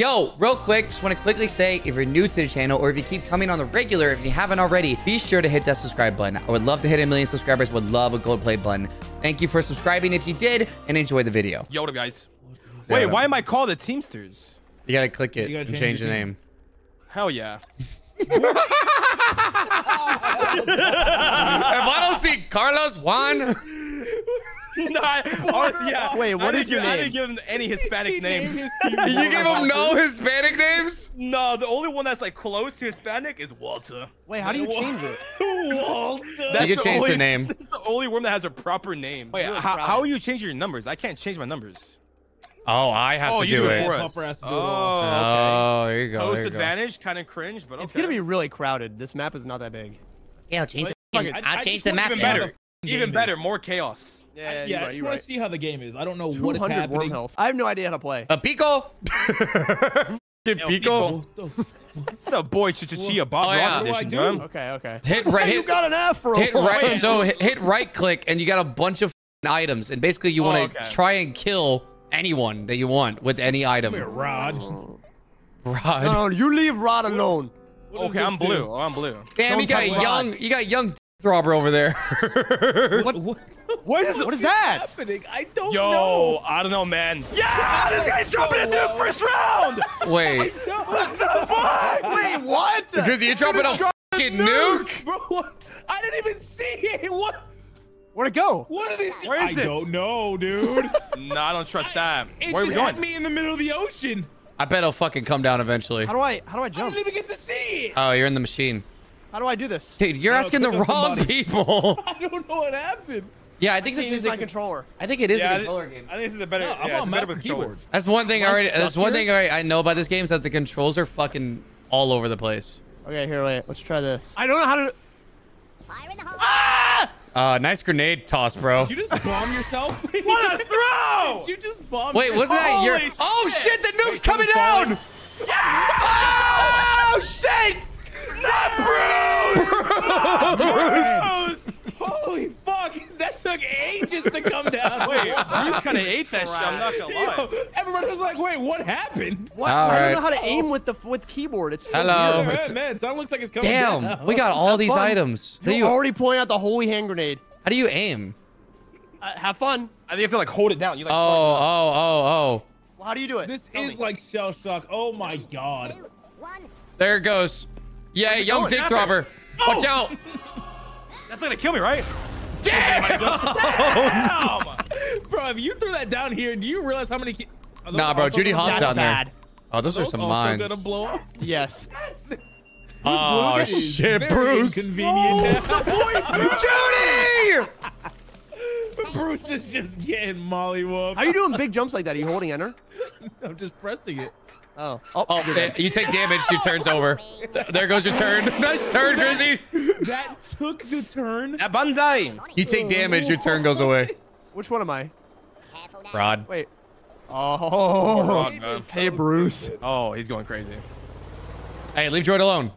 Yo, real quick, just want to quickly say if you're new to the channel or if you keep coming on the regular, if you haven't already, be sure to hit that subscribe button. I would love to hit a million subscribers, would love a gold play button. Thank you for subscribing if you did, and enjoy the video. Yo, what up, guys? Wait, why am I called the Teamsters? You gotta click it You gotta and change change the name. Hell yeah. if I don't see Carlos Juan, no, I, honestly, yeah. Wait, what I is didn't your give- I didn't give him any Hispanic names. you gave him no Hispanic names? no, the only one that's like close to Hispanic is Walter. Wait, how do you change it? Walter. You can change the name. That's the only one that has a proper name. Wait, Really how, how of are you changing your numbers? I can't change my numbers. Oh, I have oh, to you do do it. it for has to do it Oh, all. okay. Oh, there you go. Post there you go. advantage, kind of cringe, but okay. It's gonna be really crowded. This map is not that big. Yeah, I'll change Wait, the it. I- I I'll change just the map. even to now. know better. The Even better, is. more chaos. Yeah, yeah, you're I right. just want right. to see how the game is. I don't know what is 200 worm happening. health. I have no idea how to play. A Pico. Get Yo, Pico. It's the boy Chichichia Bob Oh, yeah. Ross What do edition, do? Okay, okay. Hit right. you got an afro. hit right. Wait. So hit, hit right click, and you got a bunch of items, and basically you Oh, want to okay. try and kill anyone that you want with any item. Come here, Rod. Rod. No, no, you leave Rod alone. What Okay, I'm blue. Oh, I'm blue. Damn, Don't you got touch Rod. young. You got young throbber over there. What, what, What is What is that? happening? I don't Yo, know. I don't know, man. Yeah, this guy's dropping a nuke first round. Wait, What the fuck? Wait, what? because you're dropping a fucking nuke? Bro, what? I didn't even see it. What? Where'd it go? What are these? Where is I it? don't know, dude. No, I don't trust that. It Where are we just had going? me in the middle of the ocean. I bet it'll fucking come down eventually. How do I? How do I jump? I jump? didn't even get to see it. Oh, you're in the machine. How do I do this? Dude, you're asking the wrong somebody. people. I don't know what happened. Yeah, I think Can't this is my a, controller. I think it is Yeah, a I, controller game. I think this is a better. No, I'm yeah, on a better mouse controller. keyboard. That's one thing I already. stuck That's one here? thing already I know about this game is that the controls are fucking all over the place. Okay, here, wait. Let's try this. I don't know how to. Fire in the hole. Ah! Uh, nice grenade toss, bro. Did you just bomb yourself? What a throw! Did you just bomb Wait, wasn't that your? Holy Oh shit! shit! The nuke's Wait, coming someone's down! falling. Oh shit! Not Bruce! Holy fuck! That took ages to come down. Wait, Bruce kind of ate that shit. I'm not gonna lie. Yo, everybody was like, "Wait, what happened?" What? All I don't know how to aim with the with keyboard. It's so Hello. weird. Man, it's- man, sound looks like it's coming down. Damn, we got all these fun. items. You're you? already pulling out the holy hand grenade. How do you aim? Uh, have fun. I think you have to like hold it down. You like. Oh, charge oh, oh, oh. Well, how do you do it? This Tell is me. like shell shock. Oh my god. Two, one. There it goes. Yeah, young going? dick Happen. throbber. Oh! Watch out. That's not gonna kill me, right? Damn. Damn! Bro, if you threw that down here, do you realize how many? Ki- Nah, bro, Judy gonna- Hopps That's down there. Oh, those are those some also mines. gonna blow up. Yes. Oh That is shit, very Bruce. Inconvenient. Oh, Judy! Bruce is just getting mollywhopped. How are you doing big jumps like that? Are you holding enter? I'm just pressing it. Oh. Oh. Oh, you're dead. you take damage. Your turn's over. There goes your turn. Nice turn, Drizzy. That took the turn. That banzai. You take damage. Your turn goes away. Which one am I? Rod. Wait. Oh. Rod, man. Hey, Bruce. Oh, he's going crazy. Hey, leave Droid alone.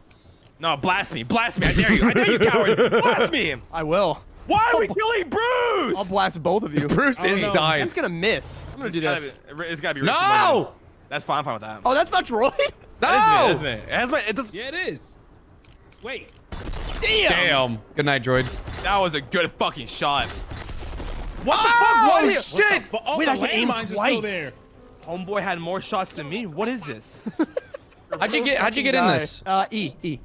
No, blast me, blast me! I dare you! I dare you, coward! Blast me! I will. Why are we killing Bruce? I'll blast both of you. Bruce is no. dying. That's gonna miss. I'm gonna It's do gotta this. Be, it's gotta be. risky money. No! That's fine. I'm fine with that. Oh, that's not droid. That is me. No! That is me. It has my. It does. Yeah, it is. Wait. Damn. Good night, Droid. That was a good fucking shot. What the Oh, fuck? What is shit! But, oh, Wait, the I can aim landmines are still twice. there. Homeboy had more shots than me. What is this? How'd you get? How'd you get in this? Uh, E. E.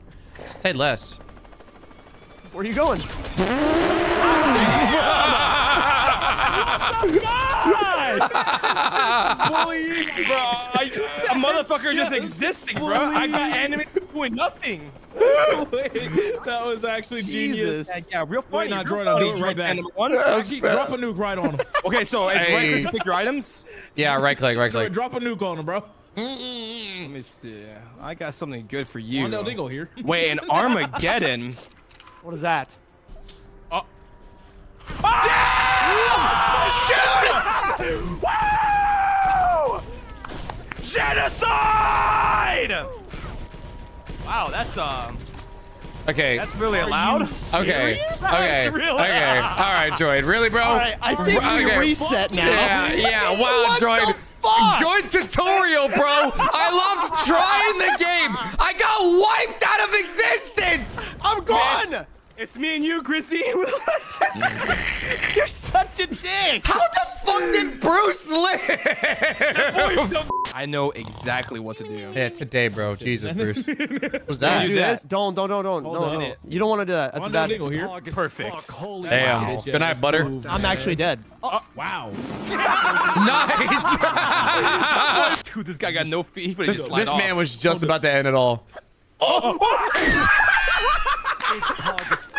Say less. Where are you going? Bully. bro, I, a motherfucker just existing, bro. I got anime doing nothing. Wait, that was actually Jesus. genius. Yeah, yeah real funny. Wait, not real Droid, I'll do it right back. one. Drop a nuke right on him. Okay, so it's right click to pick your items. Yeah, right click, right click. Drop a nuke on him, bro. Let me see. I got something good for you. Quandale Dingle here. Wait, an Armageddon. What is that? Oh. Woo! Genocide! Wow, that's uh, Okay. that's really allowed. Okay. Okay. really Okay. All right, Droid. Really, bro? All right, I think we Okay. reset now. Yeah. Yeah. Wow, Droid. fuck? Good tutorial, bro. I love trying the game. I got wiped out of existence. I'm gone. It's me and you, Chrissy. You're such a dick. How the fuck did Bruce live? I know exactly what to do. yeah, today, bro. Jesus, Bruce. What's Don't that? do Do this. that. Don't, don't, don't, don't. Hold No, on. no. You don't want to do that. That's a bad. Dingle here. Perfect. Damn. Good night, butter. I'm actually dead. Oh, oh Wow. Nice. Dude, this guy got no feet, but he this just this off. man was just about to end it all. Oh, oh,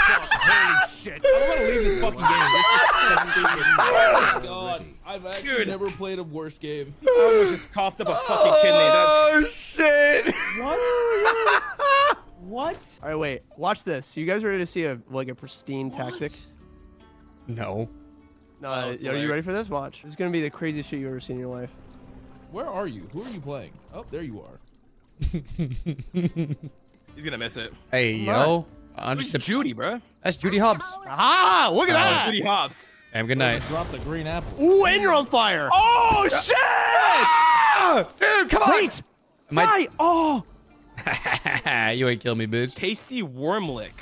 I don't want to leave this fucking game. This oh my god. I've actually Dude. never played a worse game. I almost just coughed up a fucking kidney. That's Oh shit. What? what? All right, wait. Watch this. You guys ready to see a like a pristine tactic? No. No, Oh, uh, are you ready for this? Watch. This is gonna be the craziest shit you've ever seen in your life. Where are you? Who are you playing? Oh, there you are. he's gonna miss it. Hey yo. I'm Who's just Judy, bro? That's Judy Hopps. Ah! Look at that. Judy Hopps. Damn, good night. Drop the green apple. Ooh, and you're on fire. Oh shit! Ah, dude, come on. Wait. Am I- Die. Oh. you ain't kill me, bitch. Tasty worm lick.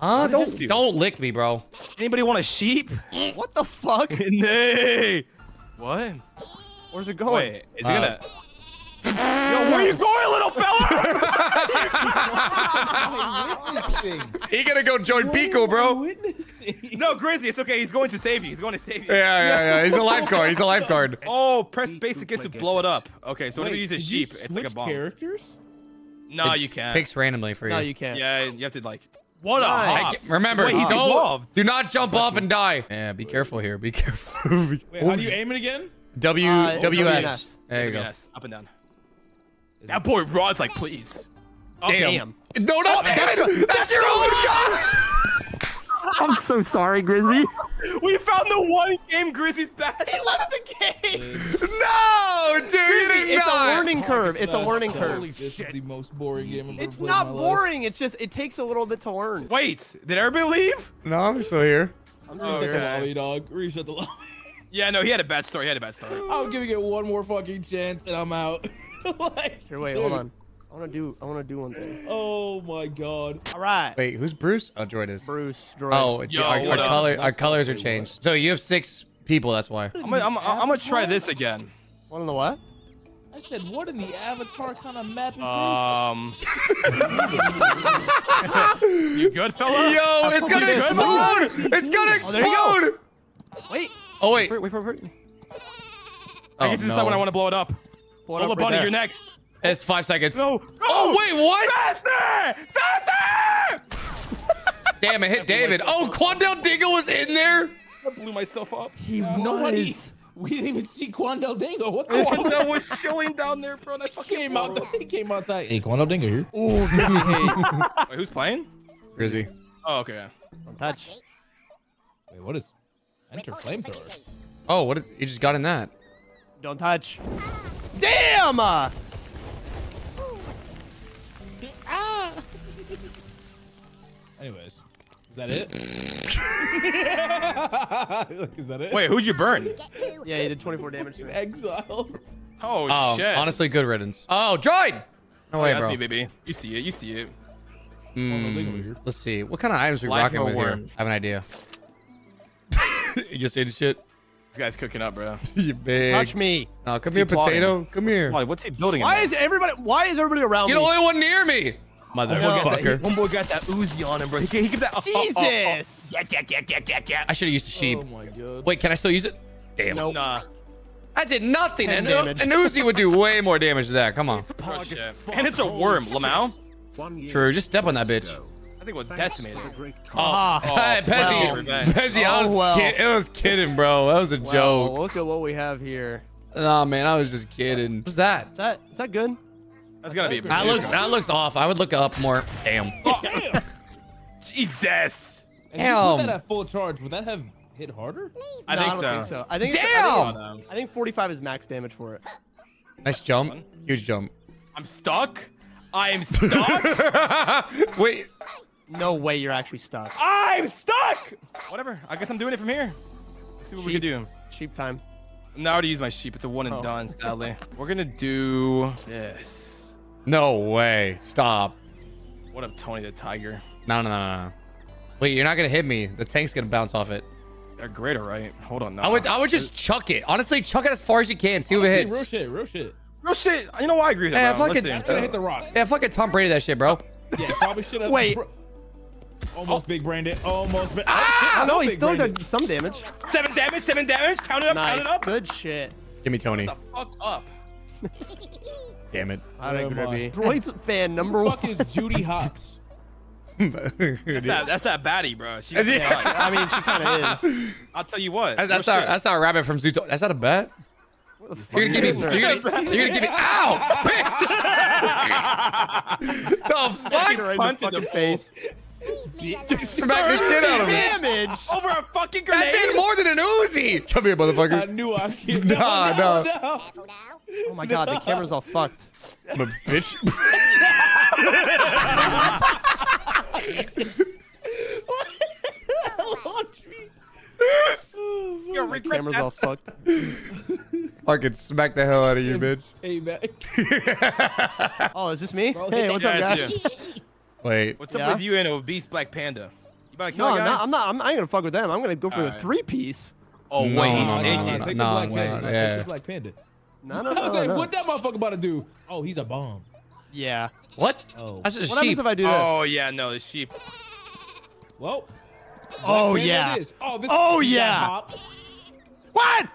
Huh? Don't do? don't lick me, bro. Anybody want a sheep? What the fuck? Nay. What? Where's it going? Wait, is he Uh, gonna? Yo, where you going, little fella? He gonna go join Pico, bro. No, Grizzly, it's okay. He's going to save you. He's going to save you. Yeah, yeah, yeah. He's a lifeguard. He's a lifeguard. Oh, press space again to blow it up. Okay, so whenever Wait, you use a did sheep, it's like a bomb. characters? No, you can't. Picks randomly for you. No, you can't. Yeah, you have to like. What a Nice. hop. Remember, Wait, he's don't- involved. Do not jump off and die. Yeah, be careful here. Be careful. Wait, how do you aim it again? W Uh, WS. WS. There you go. Yes, up and down. That boy Rod's like, please. Oh, Damn. Damn. No, not David. That's oh, your own gun. I'm so sorry, Grizzy. We found the one game Grizzy's bad. He left the game. No, dude, you did It's a learning oh, curve. It's a learning holy, curve. This is the most boring game I've ever It's not in my boring. It's just it takes a little bit to learn. Wait, did everybody leave? No, I'm still here. I'm Life. still Reset the here. lobby, dog. Reset the lobby. Yeah, no, he had a bad story. He had a bad story. I'm giving it one more fucking chance and I'm out. like, Here, wait, hold on. I want to do. I want to do one thing. Oh my god. All right. Wait, who's Bruce? Oh, Droid is. Bruce. Droid. Oh, it's- Yo, our, our color, our colors are changed. So you have six people. That's why. I'm gonna, I'm, I'm gonna try this again. One on the what? I said, what in the Avatar kind of map is this? Um. you good, fella? Yo, it's gonna explode! It's gonna Oh, there you go. explode! Wait. Oh wait. Wait, wait for it. I Oh, get to decide when I want to blow it up. Pull it up bunny, you're next. It's five seconds. No. Oh wait, what? Faster! Faster! Damn, it hit David. Oh, Quandale Dingle was in there. I blew myself up. He Nobody. was. We didn't even see Quandel Dingo. What the Oh, that was chilling down there, bro. That He fucking came out. He came outside. Hey, Quandel Dingo here. Ooh, Grizzy hate. Wait, who's playing? Grizzy. Oh, okay. Don't touch. Wait, what is? Enter reporting for flamethrower. Oh, what is? You just got in that. Don't touch. Damn! Uh, Anyways, is that it? is that it? Wait, who'd you burn? Get you. yeah, he did 24 damage to me. exile. Oh, Oh, shit. honestly, good riddance. Oh, Droid. No Oh, way, yeah, that's bro. me, baby. You see it. You see it. Dingle here. let's see. What kind of items we Life rocking of a with here? I have an idea. you just ate shit. This guy's cooking up, bro. you big. Touch me. Oh, come he here, plotting? potato. Come here. Why, what's he building? in Why there? is everybody? Why is everybody around You're the only one near me. One boy, got that, Motherfucker. one boy got that Uzi on him, bro. He can, he can that. oh, oh, oh, oh. Jesus! Yeah, yeah, yeah, yeah, yeah, yeah. I should have used the oh sheep. Oh my god. Wait, can I still use it? Damn. Nope. Nah. I did nothing. Ten And damage. an Uzi would do way more damage than that. Come on. Oh. And it's a worm, Lamau. True. Just step on that bitch. I think it was decimated. Oh, Ah. hey, Pezzy. well. Pezzy, I Oh, well. kid- it was kidding, bro. That was a Wow, joke. look at what we have here. Nah, man, I was just kidding. What's that? Is that is that good? That's gotta be a That looks that looks off. I would look up more. Damn. Damn. Jesus. And if you put that at full charge, would that have hit harder? I No, think I don't so. think so. I think it's, Damn! I think, I think 45 is max damage for it. Nice jump. Huge jump. I'm stuck. I am stuck. Wait. No way you're actually stuck. I'm stuck. Whatever. I guess I'm doing it from here. Let's see what we can do. Cheap time. I'm not already use my sheep. It's a one and Oh. done, sadly. We're gonna do this. No way. Stop. What up, Tony the Tiger? No, no, no, no, no. Wait, you're not gonna hit me. The tank's gonna bounce off it. They're great, all right. Hold on. I would, I would just chuck it. Honestly, chuck it as far as you can. See if it hits. Real shit, real shit. Real shit. You know why I agree with Yeah, that, bro. fucking- Listen. That's gonna hit the rock. Yeah, fucking Tom Brady that shit, bro. Yeah, probably should have. Wait. Almost big brained. Almost. Big, ah! Oh, oh, no, he still did some damage. Seven damage, seven damage. Count it up, count it up. Good shit. Give me Tony. The fuck up. Damn it. I think Never it'd be. mind. Droid's fan number Who one. fuck is Judy Hopps? That's that, that's that baddie, bro. She, Is it? I mean, she kind of is. I'll tell you what. That's, that's real our shit. that's our rabbit from Zootopia. That's not a bat. You're gonna give me. You're gonna, you're gonna give me. Ow, bitch! the fuck? right in Punch the in the fucking face. Just smack the shit out of me. Damage. Over a fucking That grenade. did more than an Uzi. Come here, I motherfucker. knew I. Nah, no. Careful now. Oh my god, the camera's all fucked. I'm a bitch. Launch me. Yo, The regret camera's all fucked. I Fucking smack the hell out of you, bitch. Hey man. Oh, is this me? Bro, Hey, what's up, Yeah, guys? It's you. Wait. What's up Yeah? with you and a obese black panda? You about to kill No, a I'm guy? not, I'm not. I'm not gonna fuck with them. I'm gonna go for the Alright. three piece. Oh No, wait, he's no, no, naked. no, Take the no, black no, panda. no, Take yeah. the black panda. No, no, no, like, no. what that motherfucker about to do? Oh, he's a bomb. Yeah. What? Oh. That's just What sheep. happens if I do this? Oh yeah, no, it's sheep. Well. Oh, yeah. Oh, this Oh, yeah. hopped. What?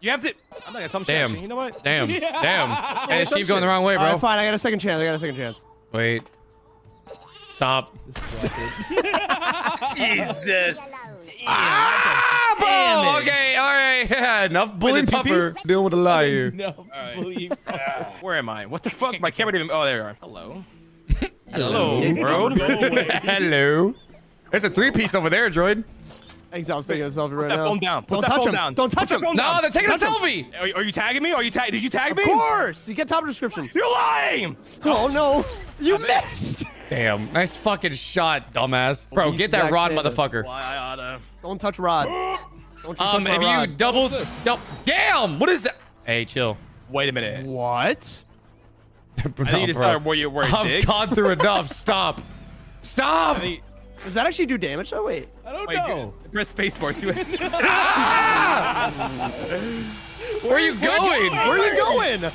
You have to. I'm not gonna tell him shit. Damn. You know what? Damn. Yeah. Damn. Hey, some sheep going the wrong way, All bro. right, fine. I got a second chance. I got a second chance. Wait. Stop. Jesus. Alone. Ah, bro. Damn it. Okay, all right. Yeah, enough bullying the puffer. two-piece? Dealing with a liar. here. No, right. believe. Where am I? What the fuck? My camera didn't even. Oh, there you are. Hello. Hello. Hello, world. Hello. There's a three piece over there, droid. Thanks, I was thinking of selfie right Put that now. phone down. Put Don't that touch phone him. down. Don't touch Put him. No, down. they're taking a Touch him. selfie. Are, are you tagging me? Are you tag? Did you tag Of me? Of course. You get top description. You're lying. Oh no. You missed. Damn. Nice fucking shot, dumbass. Bro, He's get that rod, there. motherfucker. Why I oughta. Don't touch Rod. Don't you Um, touch my if you Rod. double, What's this? dou- damn, what is that? Hey, chill. Wait a minute. What? I think you decided where you where it I've digs. gone through enough. Stop. Stop. I think- Does that actually do damage? Oh wait. I don't Wait, know. good. press spacebar. See what? Where are you going? Where are you going?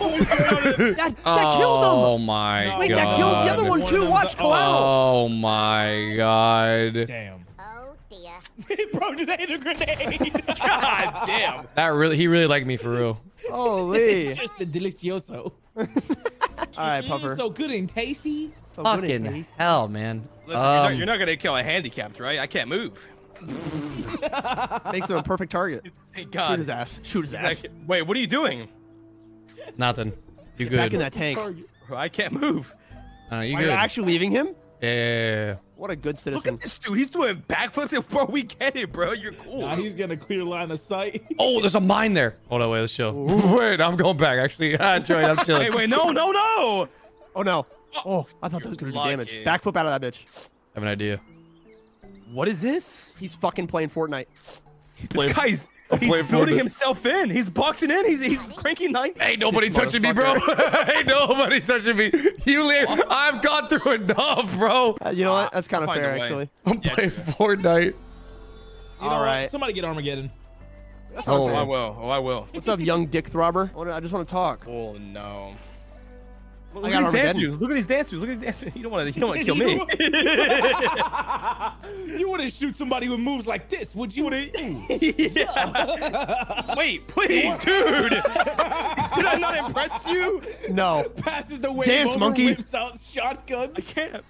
I don't know. That, that oh killed him. Oh my Wait, god. that kills the other one One too. Watch them's- collateral. Oh my god. Damn. Oh dear. Bro just ate a grenade. God damn. That really, he really liked me for real. Holy. just a delicioso. All right, Puffer. so good and tasty. So good and Fucking tasty. hell, man. Listen, you're, not, Um, you're not gonna kill a handicapped, right? I can't move. Makes him a perfect target. Thank Shoot his ass. Shoot his ass. like, Wait, what are you doing? Nothing. You good? Back good? in that tank. I can't move. Uh, you Are good? you actually leaving him? yeah. What a good citizen. Look at this dude. He's doing backflips. Bro, we get it, bro. You're cool. Now he's gonna clear line of sight. Oh, there's a mine there. Hold on, wait, let's chill. Wait, I'm going back. Actually, Joey, I'm chilling. Hey, wait, no, no, no. Oh no. Oh, I thought that was gonna do damage. lucky. Backflip out of that bitch. I have an idea. What is this? He's fucking playing Fortnite. This guy's he's playing building Fortnite. himself in. He's boxing in. He's he's cranking nine. Ain't nobody This touching me, bro. Ain't nobody touching me. You live. I've gone through enough, bro. Uh, you know what? That's kind of fair, actually. I'm Yeah, playing true. Fortnite. You know All what? right. Somebody get Armageddon. That's Oh. Oh, I will. Oh, I will. What's up, young dick throbber? I wanna- I just want to talk. Oh no. Look, I at these dance moves. Look at these dance moves. Look at these dance moves. You don't want to. You don't want to kill me. you wouldn't shoot somebody with moves like this, would you? Yeah. Wait, please, dude. Did I not impress you? No. Passes the wave Dance, monkey. whips out shotgun. I can't.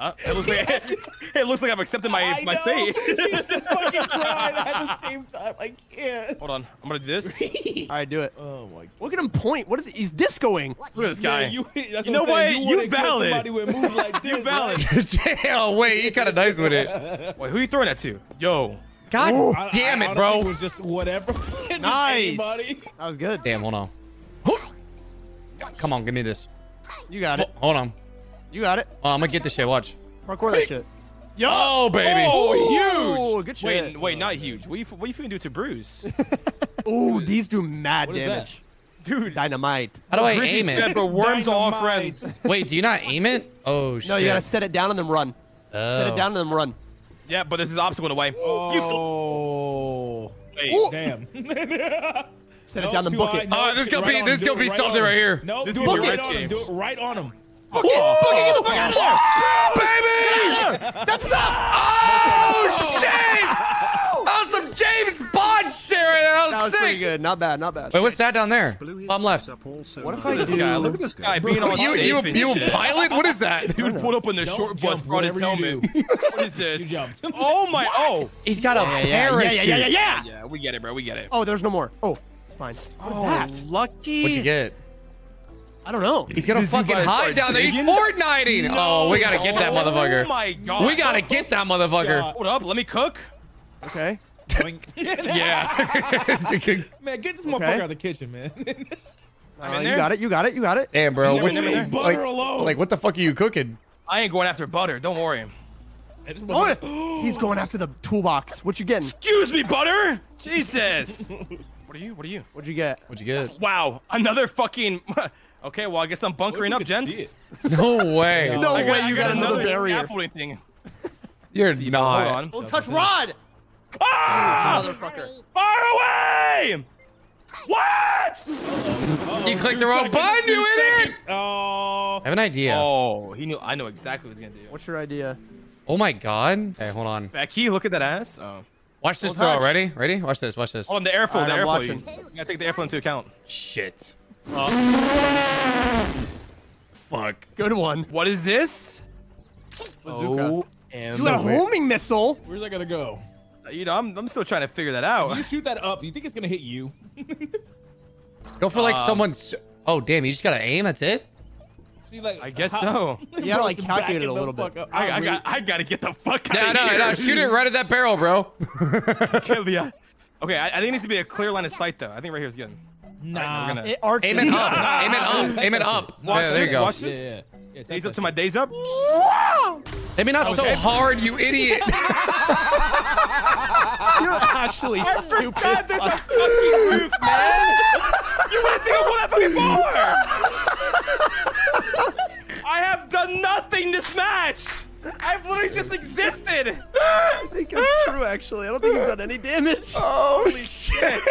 Uh, it looks like it looks like I've accepted my I my know. fate. He's just fucking crying at the same time. I can't. Hold on. I'm gonna do this. All right, do it. Oh my god. Look at him point. What is it? He's discoing. Watch Look at this guy. Yeah, you, that's You what know I'm what? saying. You wouldn't valid. Somebody with moves like this. You valid. right? Damn, wait, he kind of nice with it. Wait, who are you throwing that to? Yo. God I- I damn it, honestly bro. was just whatever. Nice. anybody. That was good. Damn, hold on. Come on, give me this. You got it. Hold on. You got it. Oh, I'm gonna get this shit. Watch. Parkour that shit. Yo. Oh, baby. Oh, huge. good shit. Wait, wait, not huge. What are you what are you finna do to Bruce? oh, these do mad What is that? damage. Dude, Dynamite. How do I Grizzy aim it? said, it? but worms are all friends. Wait, do you not aim it? Oh shit. No, you gotta set it down and then run. Set Oh. it down and then run. Yeah, but this is obstacle in the way. You Oh. Wait, Ooh. Damn. Set it down and book it. Oh, this gonna be- this gonna be something right here. No, This do is it right risk on him. game. Do it right on him. Book it! Book it! Get the fuck out of there! baby! That's up! Oh shit! That was some James Bond shit right there. That was, That was sick. pretty good. Not bad. Not bad. Wait, what's that down there? Bottom left. What if I this do? guy. Look at this guy being all You safe you and you a pilot? What is that? Dude pulled up in the Don't short bus, brought his helmet. what is this? Oh my! Oh, He's got a Yeah, yeah, yeah, parachute. yeah, yeah, yeah, yeah. yeah, we get it, bro. We get it. Oh, there's no more. Oh, it's fine. What is Oh, that? lucky. What'd you get? I don't know. He's gonna This fucking about hide start down there. He's digging? Fortniting. oh, we gotta get that motherfucker. Oh my god. We gotta get that motherfucker. God. Hold up, let me cook. Okay. Boink. Yeah. man, get this motherfucker Okay. out of the kitchen, man. I'm Uh, in you got it. You got it. You got it. Damn, bro. What never, you, never. Butter like, alone. like, what the fuck are you cooking? I ain't going after butter. Don't worry. Hey, Oh, he's going after the toolbox. What you getting? Excuse me, butter. Jesus. what are you? What are you? What'd you get? What'd you get? Wow, another fucking. Okay, well I guess I'm bunkering up, gents. No way. No I got, way I you got got another barrier. scaffolding thing. You're Hold not. on. Don't touch Rod! Ah! Motherfucker. Fire away! What? You clicked the wrong button, you idiot! Oh. I have an idea. Oh, he knew. I know exactly what he's gonna do. What's your idea? Oh my god. Hey, hold on. Becky, look at that ass. Oh. Watch this Don't throw. Ready? Ready? Watch this. Watch this. Hold on, the airflow, Alright, the I'm airflow. watching. You, you gotta take the airflow into account. Shit. Uh, Fuck. Good one. what is this? Bazooka. Oh, You got a homing missile. Where's that gonna go? You know, I'm, I'm still trying to figure that out. You shoot that up. You think it's gonna hit you? Go for like Um, someone's. Oh damn! You just gotta aim. That's it. See, like, I guess how- so. You gotta like calculate it a little bit. fuck up. I, I got I gotta get the fuck No, out no, of here. no. no, Shoot it right at that barrel, bro. Kill me. Okay, I, I think it needs to be a clear line of sight though. I think right here is good. Nah. Alright, we're gonna aim it up. aim it up. Aim it up. Watch Yeah, there you go. watch this. yeah. yeah Days up to my days up. Maybe not so hard, you idiot. You're actually stupid. God, there's a fucking roof, man. You wouldn't think I was that fucking far. I have done nothing this match. I've literally just existed. I think it's true, actually. I don't think you've done any damage. oh shit.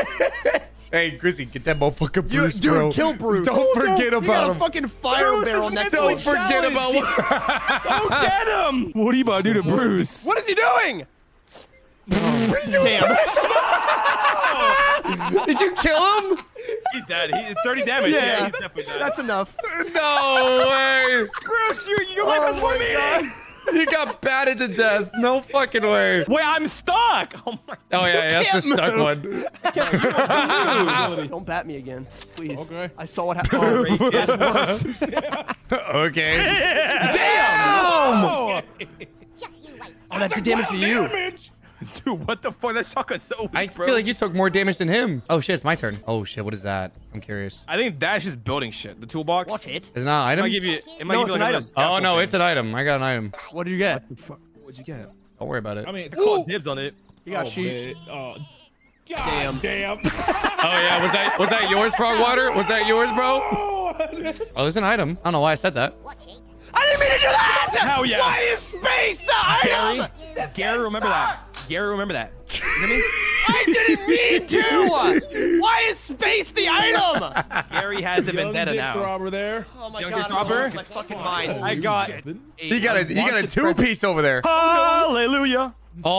Hey, Grizzy, get that motherfucker You, Bruce, dude, bro. kill Bruce. Don't forget about him. You got about a fucking fire Bruce barrel next to him. Don't forget about challenged. Don't get him. What are you about to do to Bruce? What is he doing? Damn. Did you kill him? He's dead. He's 30 damage. Yeah, Yeah. he's definitely dead. That's enough. No way. Bruce, your, your life has Oh one my meaning. You got batted to death. No fucking way. Wait, I'm stuck. Oh my. Oh yeah, yeah that's the stuck one. Don't bat me again, please. Okay. I saw what happened. Oh, that's worse. okay. Damn! Oh! Just you wait. Oh, that did damage to you. Damage. Dude, what the fuck? That shotgun's so weak, I bro. feel like you took more damage than him. Oh shit, it's my turn. Oh shit, what is that? I'm curious. I think Dash is building shit. The toolbox. Watch it. it. Is not an It item? might give you. It might No, give you like an item. Oh no, it's an item. I got an item. What did you get? Fuck. What'd you get? Don't worry about it. I mean, I called dibs on it. You got oh, sheep. Oh, Damn. God damn. Oh yeah, was that was that yours, Frogwater? Was that yours, bro? Oh, there's an item. I don't know why I said that. Watch it. I didn't mean to do that! Hell yeah. Why is space the Gary, item? Gary, remember that. Gary, remember that. You hear me? I didn't mean to! Why is space the item? Gary has a Young vendetta dick now. throbber there. Oh my Young god, robber? I'm my fucking mind. I got. You got a you got a two present. piece over there. Hallelujah. Oh,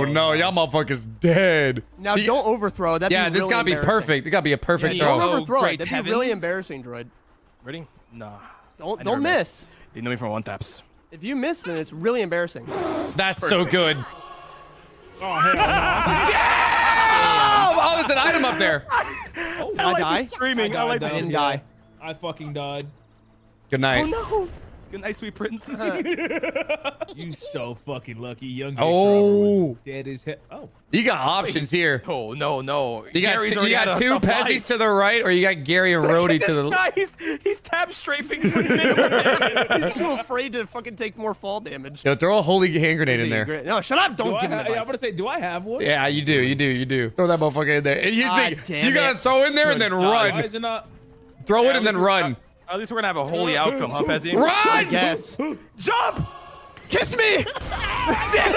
oh no, y'all motherfuckers dead. Now You- don't overthrow. That'd Yeah, be this really gotta be perfect. It gotta be a perfect Yeah, Don't. Oh, overthrow great. That'd be really embarrassing, Droid. Ready? Nah. Don't I don't never miss. They know me from one taps. If you miss, then it's really embarrassing. That's so good. Oh, hell no. Oh, oh, there's an item up there. I die. Screaming. I I like died I didn't die. I fucking died. Good night. Oh no! Good night, sweet prince. You so fucking lucky, young. Jake Oh. Robert was dead as hell. Oh, You got options here. oh no, no. You got, Gary's two, you got a- two a Pezzies to the right, or you got Gary and Rhodey to the guy, he's, he's tab strafing for the middle. He's too afraid to fucking take more fall damage. Yo, throw a holy hand grenade in there. Great. No, shut up! do Don't I give him have, yeah, I'm gonna say, do I have one? Yeah, you do, you do, you do. Throw that motherfucker in there. And here's the God thing, damn you gotta it. throw in there and then Good God, Why run. is it not? Throw Yeah, it and then least we're- run. At least we're gonna have a holy outcome, huh, Pezzy? I Run! guess. Jump! Kiss me!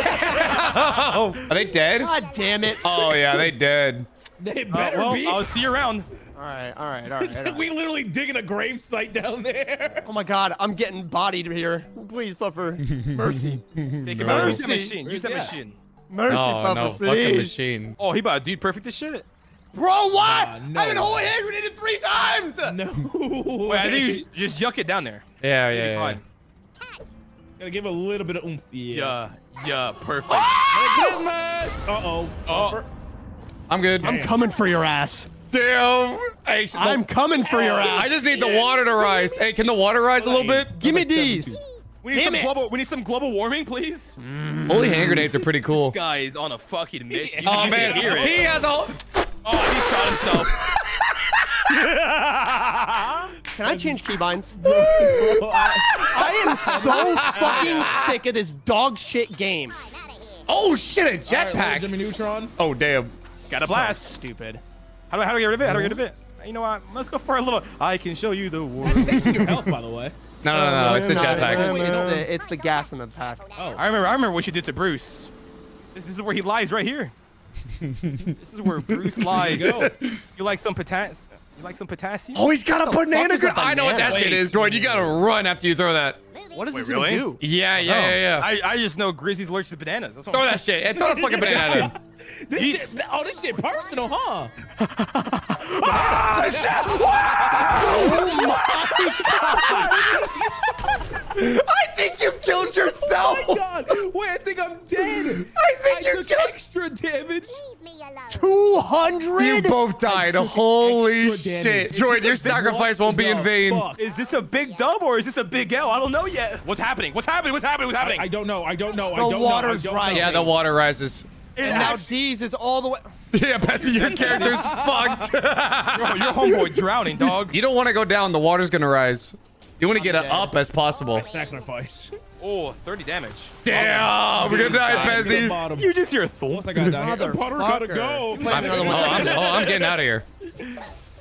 Oh, are they dead? God damn it! Oh yeah, they dead. They Uh, better well, be. I'll see you around. All right, all right, all right. All right. we literally digging a grave site down there. Oh my god, I'm getting bodied here. Please, Puffer. Mercy. Take him out. Use that Mercy. machine. Use that Where's machine. Mercy, No, Puffer, no, fuck the machine. Oh, he about to dude perfect as shit. Bro, what? Nah, no. I've been holy hand grenaded three times! No. Wait, No. I think you just yuck it down there. Yeah, You'll yeah, yeah. Gotta give a little bit of oomph. Yeah. Yeah, yeah, perfect. Christmas. Uh oh. Oh. I'm good. I'm coming for your ass. Damn. Hey, sh- I'm coming for your ass. I just need the water to rise. Hey, can the water rise a little bit? Give me these. We need Damn some it. global. We need some global warming, please. Holy hand grenades are pretty cool. This guy is on a fucking mission. You Oh can man, hear it. he has a. Oh, he shot himself. Can I change keybinds? I am so fucking sick of this dog shit game. I'm out of here. Oh shit, a All right, little jetpack. Jimmy Neutron. Oh damn. Got a blast. Stupid. How do I how do I get rid of it? How do I get rid of it? Mm-hmm. You know what? Let's go for a little. I can show you the world. Your health, by the way. No, no, no, no, it's the jetpack. It's, it's the it's the gas in the pack. Oh. I remember. I remember what you did to Bruce. This, this is where he lies right here. This is where Bruce lies. Go. You like some potas? You like some potassium? Oh, he's got a What banana a grenade. I know what that banana? shit is, Droid. You gotta run after you throw that. Moving. What is Wait, this really? gonna do? Yeah, yeah, yeah, yeah. I, I just know Grizzly's allergic to bananas. That's what Throw I'm that shit. Hey, throw the fucking banana at him. This Yeet. shit, oh, this shit personal, huh? Ah, I think you killed yourself. Oh God! Wait, I think I'm dead. I think I you took killed. extra damage. Leave me alone. Two You both died. Holy shit. Jordan! Your this a big sacrifice won't be in vain. fuck? Is this a big dub or is this a big L? I don't know yet. What's happening? What's happening? What's happening? What's happening? I don't know. I don't know. I The don't water's know. I don't rising. know. Yeah, the water rises. It And now actually- D's is all the way. Yeah, Bessie, your character's fucked. Bro, your homeboy drowning, dog. you don't want to go down. The water's gonna rise. You want to get it up as possible. Sacrifice. Oh, 30 damage. Damn, we're gonna die, To the Bessie. Bottom. You just hear a thump. Once I got down here. Potter gotta go. I'm, another oh, one. I'm, oh, I'm getting out of here.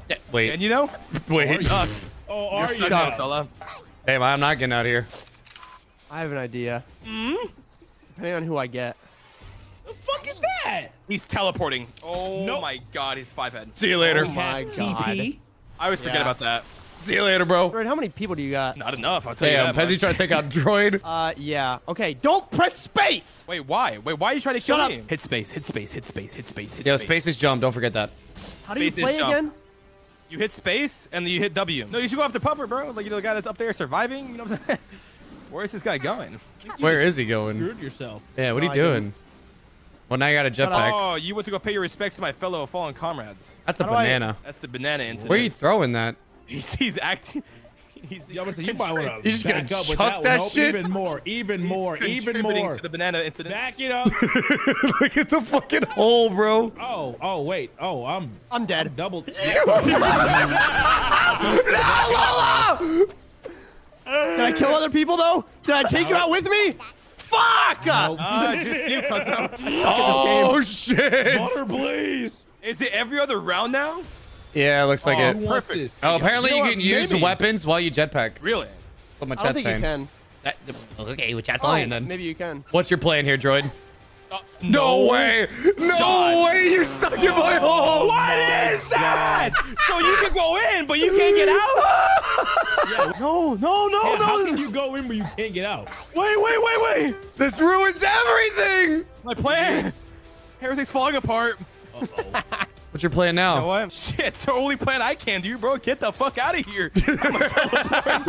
Yeah, wait, And you know, wait. stuck. Oh, You're are you stuck, fella. Hey, I'm not getting out of here. I have an idea. Hmm? Depending on who I get. The fuck is that? He's teleporting. Oh Nope. my god, he's five head. See you later. Oh my god. TP? I always forget Yeah. about that. See you later, bro. Droid, how many people do you got? Not enough, I'll tell you Damn, that. Pezzy's trying to take out Droid. Uh, yeah. Okay, don't press space. Wait, why? Wait, why are you trying to Shut kill up. me? Hit space, hit space, hit space, hit space, hit Yo, space. space is jump. Don't forget that. How do you Space is play again? You hit space and then you hit W. No, you should go after Puffer, bro. Like you know the guy that's up there surviving. You know what I'm saying? Where's this guy going? Where is he going? Screwed yourself. Yeah, what are you No, I didn't. doing? Well, now you got a jetpack. Oh, you went to go pay your respects to my fellow fallen comrades. That's a How do I- banana. That's the banana incident. Where are you throwing that? He's, he's acting. He's Yo, Mr. You might want to You just gonna back up with chuck that, that one. Shit? Even more, even more, even more. to the banana incident. Back it up. Look at the fucking hole, bro. Oh, oh, wait. Oh, I'm I'm dead. double. You no, Lola! Did I kill other people though? Did I take you out with me? Fuck! Ah, just you, cuzzo. Oh shit! Water, please. Is it every other round now? Yeah, it looks like Oh, it. Perfect. Oh, apparently You you, can what? use Maybe. weapons while you jetpack. Really? What my I don't chat's think you can. That- okay, which chat's Oh, lying then. maybe you can. What's your plan here, droid? Uh, No, way! No John. way! You're stuck in my hole! What is that? so you can go in, but you can't get out? No, no, no, Yeah, how no. can you go in but you can't get out? Wait, wait, wait, wait. This ruins everything! My plan. Everything's falling apart. What's your plan You know now? what? Shit, it's the only plan I can do, bro. Get the fuck out of here. I'm gonna teleport.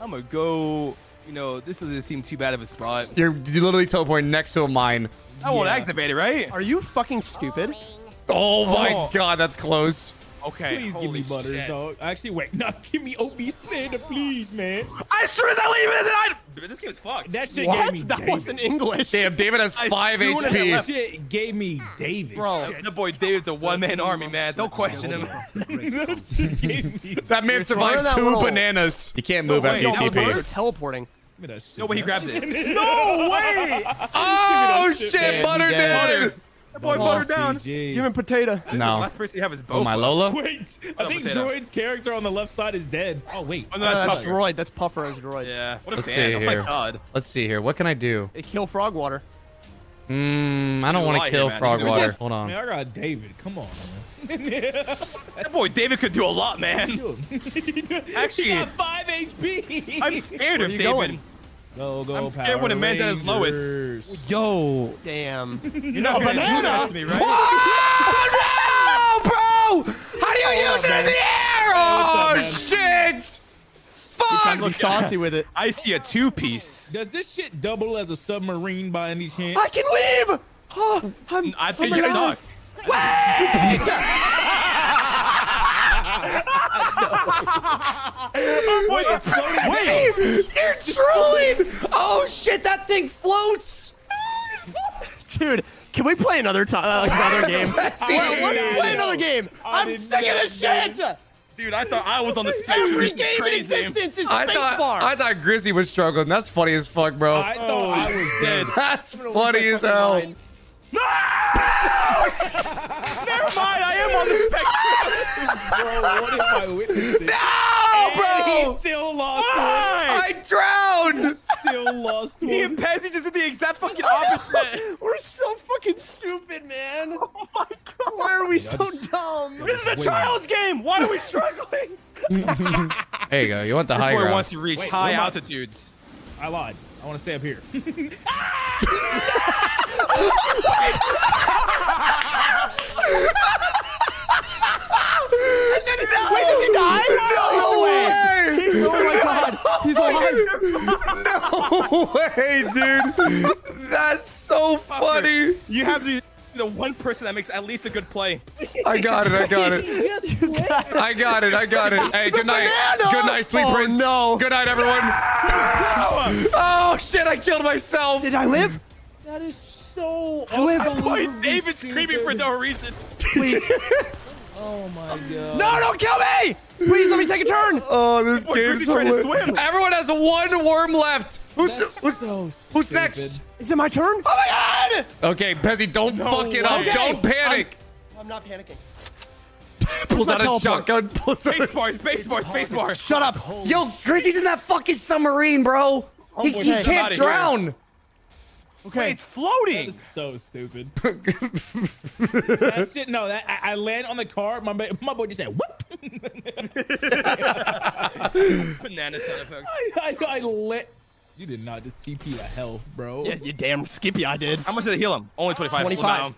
I'm gonna go. You know, this doesn't seem too bad of a spot. You're you literally teleporting next to a mine. I won't activate it, right? Are you fucking stupid? Boring. Oh my Oh. god, that's close. Okay. Please give me butters, shit. dog. Actually, wait, no, give me obese panda, please, man. As soon as I leave, this I. Dude, this game's fucked. That shit gave What? me That David. wasn't English. Damn, David has As 5 soon as I HP. left- Shit gave me David. Bro. the boy David's a one-man army, man. Don't question him. that shit gave me. That man survived two little- bananas. You can't move way, after no, you TP. They're teleporting. Give me that shit. No way he grabs it. No way! Oh, shit, shit, man. Butter Yeah. did. That boy Oh, buttered down. GG. Give him potato. The No. last person you have is Bofa. Oh, my Lola? Wait, I Oh, think potato. Droid's character on the left side is dead. Oh wait. Oh, no, Uh, that's that's Puffer. droid. That's Puffer as droid. Yeah. What a Let's fan. see Oh here. my god. Let's see here. What can I do? They kill frog water. Mmm, I don't want to kill man. frog water. resist. Hold I mean, on. I got David. Come on, man. That boy David could do a lot, man. Actually, Got five HP. I'm scared of you David. going? Go, go, I'm scared when a man's at his lowest. Yo. Damn. You're not A gonna do banana? that to me, right? Oh, no, bro! How do you Oh, use it in the air? Oh, Oh, what's up, shit! Trying Fuck! to be saucy with it. I see a two-piece. Does this shit double as a submarine by any chance? I can leave. Oh, I'm, I think I'm you're alive. stuck. Wait, it's floating. Wait. You're trolling! Oh shit, that thing floats! Dude, can we play another time? Uh, another game? See, Well, let's Yeah, play I another game. I I'm sick of this shit. Dude, I thought I was on the spectrum. Every This is game in existence is I thought spacebar. I thought Grizzy was struggling. That's funny as fuck, bro. I thought I was dead. That's I'm gonna lose funny as hell. mind. Never mind, I am on the spectrum. Bro, what am I witnessing? No, He bro! still lost one. Why? I drowned! Still lost one. Me and one. Pezzy just did the exact fucking opposite. We're so fucking stupid, man. oh my god. Why are we so dumb? This is a child's game. Why are we struggling? There you go. You want the This high boy ground. wants to reach Wait, high what I- altitudes. I lied. I want to stay up here. Wait, does he die? No way! Oh my god, he's alive. No way, dude! That's so funny. You have to be the one person that makes at least a good play. I got it. I got it. I got it. I got it. Hey, good night. Good night, sweet Oh, prince. no. Good night, everyone. Oh shit! I killed myself. Did I live? That is so. I live. Boy, unbelievably David's screaming for no reason. Please. Oh my god. No, don't kill me! Please let me take a turn. Oh, this Boy, game's so trying to swim. Everyone has one worm left. Who's who's, so who's next? Is it my turn? Oh my god! Okay, Pezzy, don't fuck it up. way. Don't panic. I'm not panicking. Pulls out a shotgun. Pulls out a- Spacebar, spacebar, spacebar. Shut up. Yo, Grizzy's in that fucking submarine, bro. Oh, he, Homeboy, he can't outta here. drown. Okay. It's floating. That's so stupid. that shit. No, that I, I land on the car. My my boy just said whoop. Banana sound effects. I, I, I let. You did not just TP to hell, bro. Yeah, you damn skippy, I did. How much did it heal him? Only 25. 25. Don't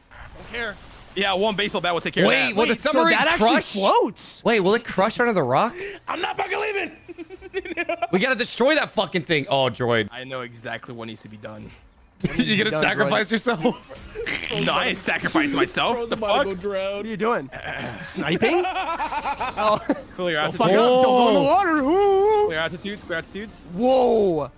care. Yeah, one baseball bat will take care of it. Wait, will the submarine so that actually crush? floats. Wait, will it crush under the rock? I'm not fucking leaving. We gotta destroy that fucking thing. Oh, droid. I know exactly what needs to be done. You gonna done, sacrifice yourself? No, I sacrifice myself. Bro's The about to fuck? go What are you doing? Sniping? oh, Clear fuck altitude. up. Don't go in the water. Ooh. Clear altitude. Clear altitudes. Whoa.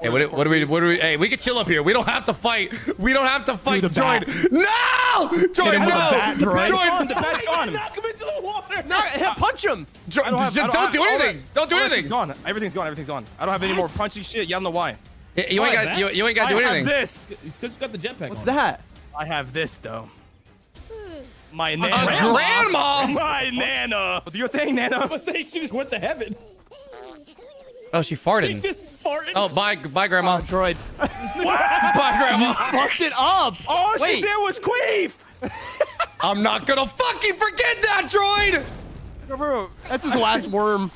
hey, what, do- what do we? What do we? Hey, we can chill up here. We don't have to fight. We don't have to fight, the bat. droid. No, droid, him with no, the bat, droid. droid. The bat's gone. Knock him into the water. No, hit- punch him. Dro- I don't have- just I don't, do anything. Don't do all that shit's anything. gone. Everything's gone. Everything's gone. I don't have any more punchy shit. You don't know why. You, you oh, ain't got. You, you ain't got to do have anything. this. It's because you got the jetpack. What's on. that? I have this though. My A nana. grandma. My nana. Do your thing, nana. I nana. was saying she just went to heaven. Oh, she farted. She farted. just farted. Oh, bye, bye, grandma. Oh, droid. Bye, grandma. Fucked it up. All she did was queef. I'm not gonna fucking forget that, droid. That's his last worm.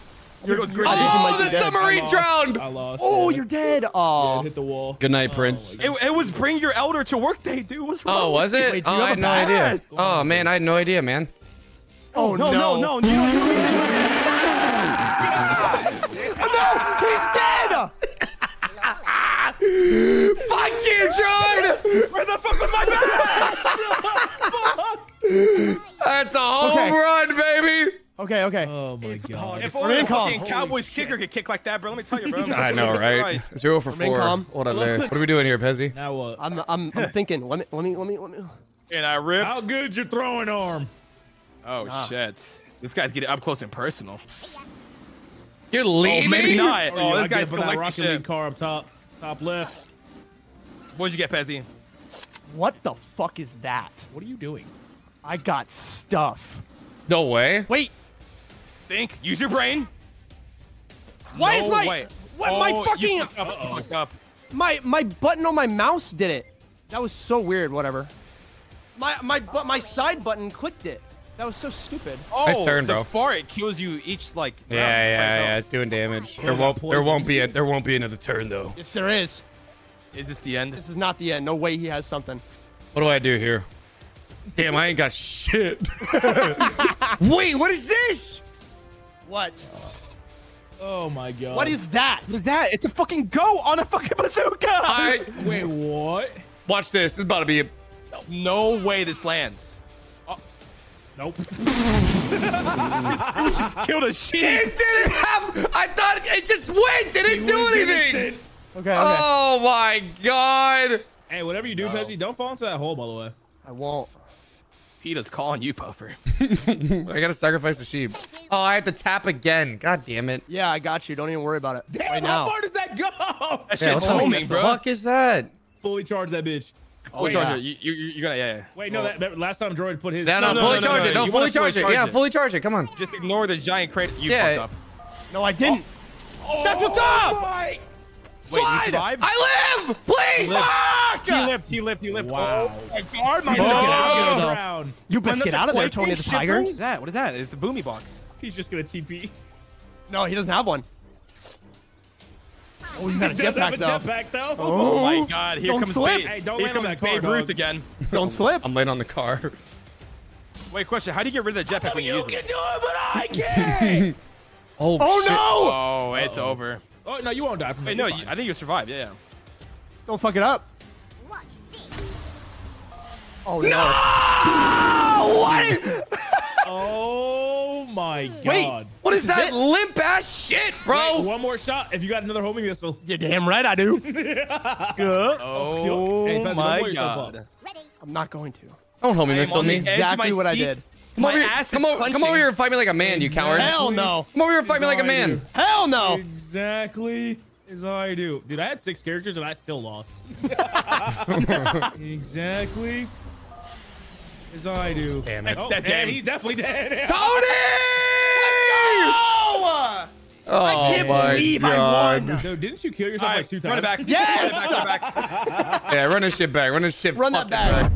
Here goes Grizzy. I think he Oh, might be the dead. submarine I lost. drowned. I lost. Oh, yeah. you're dead. Oh. it hit the wall. Good night, Oh, Prince. It, it was bring your elder to work day, dude. What's wrong Oh, was it? Wait, oh, I had no idea. Oh, oh man, I had no idea, man. Oh, No, no, no. no. don't, you He's dead. Fuck you, John! Where the fuck was my bag? That's a home Okay. run, baby. Okay, okay. Oh my god. If Remain only a calm. fucking Cowboys kicker could kick like that, bro. Let me tell you, bro. I know, right? Christ. Zero for Remain four. calm. What up there? What are we doing here, Pezzy? Now what? I'm, I'm, I'm thinking. Let me, let me, let me, let me. And I ripped. How good's your throwing arm? Oh Ah. shit. This guy's getting up close and personal. You're Oh, leaving? maybe not. Or Oh, you this like guy's that for that collecting Rocket League shit. car up top, top left. What'd you get, Pezzy? What the fuck is that? What are you doing? I got stuff. No way. Wait, Think. Use your brain. why no is my, way. what oh, my fucking, fucked up. You fucked up. my, my button on my mouse did it. That was so weird. Whatever. My, my, but my side button clicked it. That was so stupid. Oh, Nice turn, the bro. far it kills you each like. Yeah, round. yeah, yeah. It's doing damage. There won't. There won't be a. There won't be another turn though. Yes, there is. Is this the end? This is not the end. No way he has something. What do I do here? Damn, I ain't got shit. Wait, what is this? What? Oh my god. What is that? What is that? It's a fucking goat on a fucking bazooka. I Wait, what? watch this. This is about to be. A, No way this lands. Oh. Nope. Just killed a sheep. it didn't have. I thought it just went. Didn't do anything. Okay, okay. Oh my god. Hey, whatever you do, Pezzy, don't fall into that hole, by the way. I won't. Peter's calling you, Puffer. I gotta sacrifice the sheep. Oh, I have to tap again. God damn it. Yeah, I got you. Don't even worry about it. Damn, right how now. far does that go? That Yeah, shit's what homing, the bro. fuck is that? Fully charge that bitch. Oh, yeah. Charger, you, you, you gotta, yeah, yeah. Wait, no, that, that last time Droid put his. No, no, no, fully no, no, charge no, it. No, you fully wanna charge it. charge Yeah, it. fully charge it. Come on. Just ignore the giant crate you Yeah. fucked up. No, I didn't. Oh! That's what's up. Oh Wait, you survived? I live! Please! Fuck! He lived, he lived, he lived. Wow. Oh my god, my Get god. of though. the ground. You best get out of there, Tony the Tiger. What is that? What is that? It's a boomy box. He's just gonna TP. No, he doesn't have one. Oh, you got a jetpack though. jetpack though. Oh, oh my god, here Don't comes slip. Babe, Hey, don't here comes car, Babe Ruth dog. again. Don't slip. I'm laying on the car. Wait, question. How do you get rid of the jetpack when you use can do it, but I can't. Oh, Oh shit. no! Oh, it's over. Oh no, you won't die from Wait, no, You're you, fine. I think you survived. Yeah, yeah. Don't fuck it up. Watch this. Oh no! What? Oh my god. Wait. What is is that it? limp ass shit, bro? Wait, one more shot. If you got another homing missile. You're damn right I do. Oh, oh Hey, Pez, my god. Ready. I'm not going to. Don't hold me I missile me. the edge of Exactly what I did. Come My over, here, ass is come, over, come over here and fight me like a man, you coward. Hell no! Come over here and fight me like a man. Hell no! Exactly is all I do. Dude, I had six characters and I still lost. exactly is all I do. Damn it. Oh, That's and him. he's definitely dead. Tony! Oh! Oh I can't my believe I god. won. Dude, didn't you kill yourself right, like two times? run it back. Yes! Run it back, run it back. Yeah, run this shit back. Run this shit Run that fucking back.